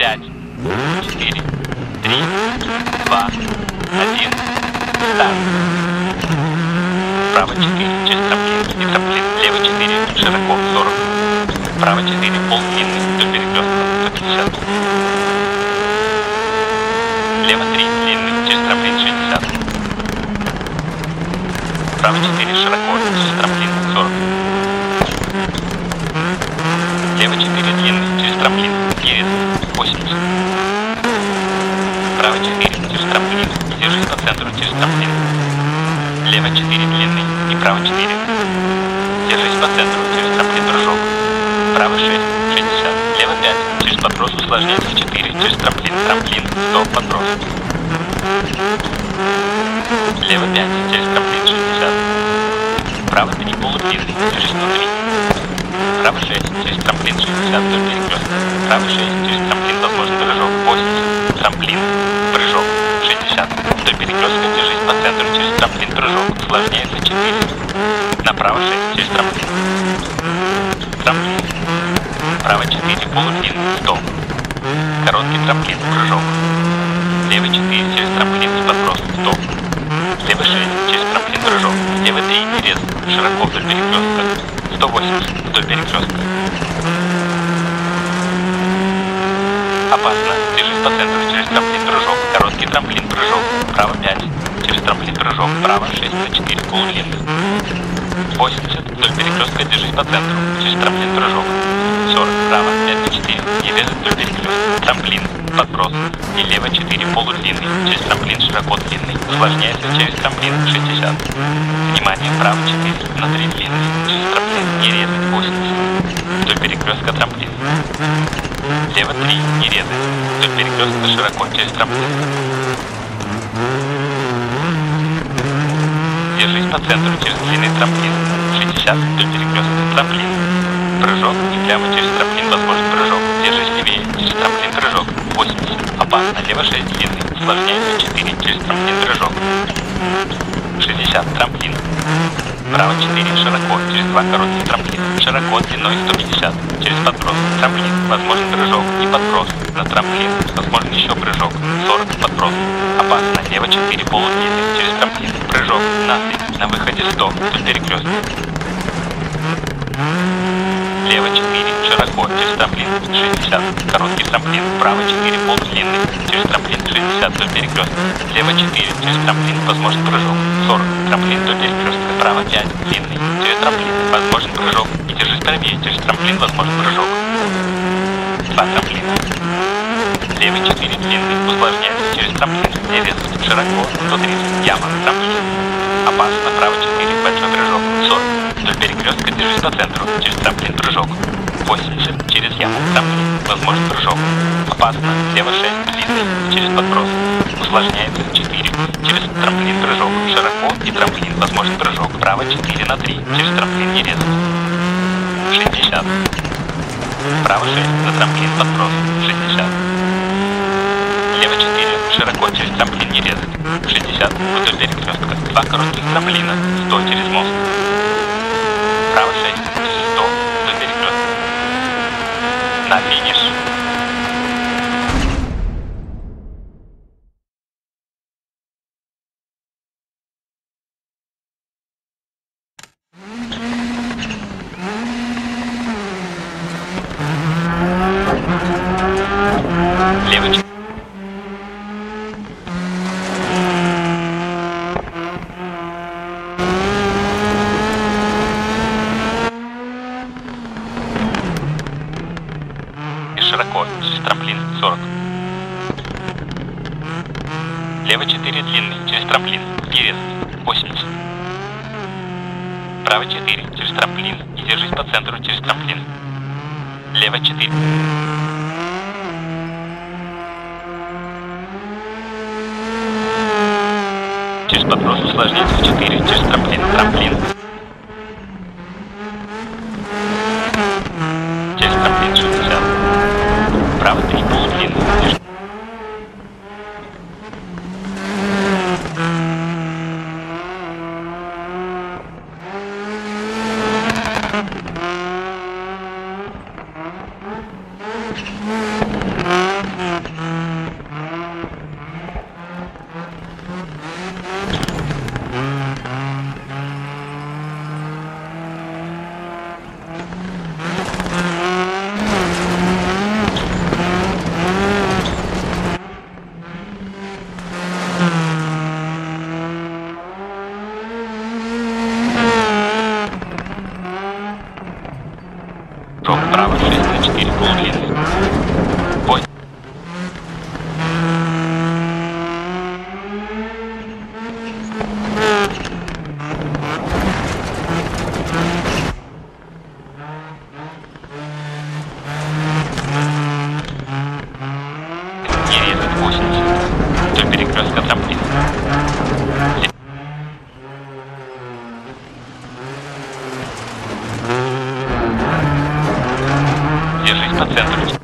пять, четыре, три, два, один. Старт. Право 4, через трамплин и трамплин. Лево 4, широко 40. Право 4, пол длинный, до перекрестка 150. Лево 3, длинный, через трамплин 60. Право 4, широко, через трамплин 40. Лево 4, длинный, через трамплин, нерезанный 80. Право 4, через трамплин, и держись по центру, через трамплин. Лево 4, длинный, и право 4. Держись по центру, через трамплин прыжок. Право 6, 60. Лево 5, через подброс усложняется в 4, через трамплин, трамплин, стоп, подброс. Лево 5, через трамплин 60. Право 3, полудлинный, держись внутри. Право 6, через трамплин 60 вдоль перекрестка. Право 6, через трамплин возможен прыжок 80. Трамплин, прыжок 60. Вдоль перекрестка держись по центру через трамплин прыжок. Усложняется 4. Направо 6, через трамплин. Трамплин. Право 4, полудлинный, стоп. Короткий трамплин, прыжок. Лево 4, через трамплин с подбросом, стоп. Лево 6, через трамплин прыжок. Лево 3, рез, широко вдоль перекрестка. 180, вдоль перекрестка. Опасно. Держись по центру через трамплин прыжок. Короткий трамплин прыжок. Право 5. Через трамплин прыжок. Право 6 на 4. Полудлинный. 80. Вдоль перекрестка держись по центру. Через трамплин прыжок. 40. Право 5 на 4. Вдоль перекрестка. Трамплин. Подброс. И лево 4. Полудлинный. Через трамплин широко длинный. Усложняется через трамплин 60. Внимание. Право 4. На 3 длинный. Через трамплин. Не резать 80. Вдоль перекрестка трамплин. Лево 3, не резать. Вдоль перекрестка широко, через трамплин. Держись по центру через длинный трамплин. 60 вдоль перекрестка трамплин. Прыжок и прямо через трамплин возможен прыжок. Держись левее, через трамплин прыжок. 80. Опасно. Лево 6 длинный. Усложняется 4 через трамплин прыжок. 60. Трамплин. Право 4, широко, через два коротких трамплина. Широко, длиной 150, через подброс. Трамплин, возможен прыжок и подброс. На трамплин, возможен еще прыжок. 40, подброс. Опасно, лево 4, полудлинный, через трамплин. Прыжок, насыпь, на выходе 100, вдоль перекрестка. Лево 4, широко, через трамплин 60, короткий трамплин, право 4, полудлинный, через трамплин 60 до перекрестка. Лево 4, через трамплин, возможен прыжок 40, трамплин до перекрестка, право 5, длинный, через трамплин, возможен прыжок, и держись правее, через трамплин, возможен прыжок. Два трамплина. Левый 4, длинный, усложняется через трамплин, резать, широко, 130, яма, трамплин. Опасно, право 4, большой прыжок, 40. Вдоль держись по центру, через трамплин прыжок. 80, через яму, трамплин, возможен прыжок. Опасно, лево 6, длинный, через подброс. Усложняется 4, через трамплин прыжок, широко и трамплин, возможен прыжок. Право 4 на 3, через трамплин не резать. 60. Право 6, на трамплин подброс, 60. Лево 4, широко через трамплин не резать. 60, вдоль перекрестка. Два коротких трамплина, 100 через мост. Право 6, через 100, вдоль перекрестка. На финиш. Лево 4. и широко, через трамплин 40. Лево 4 длинный, через трамплин, резать, 80. Право 4, через трамплин, и держись по центру, через трамплин. Лево 4. Через подброс усложняется в 4, через трамплин, трамплин. 6 на Держись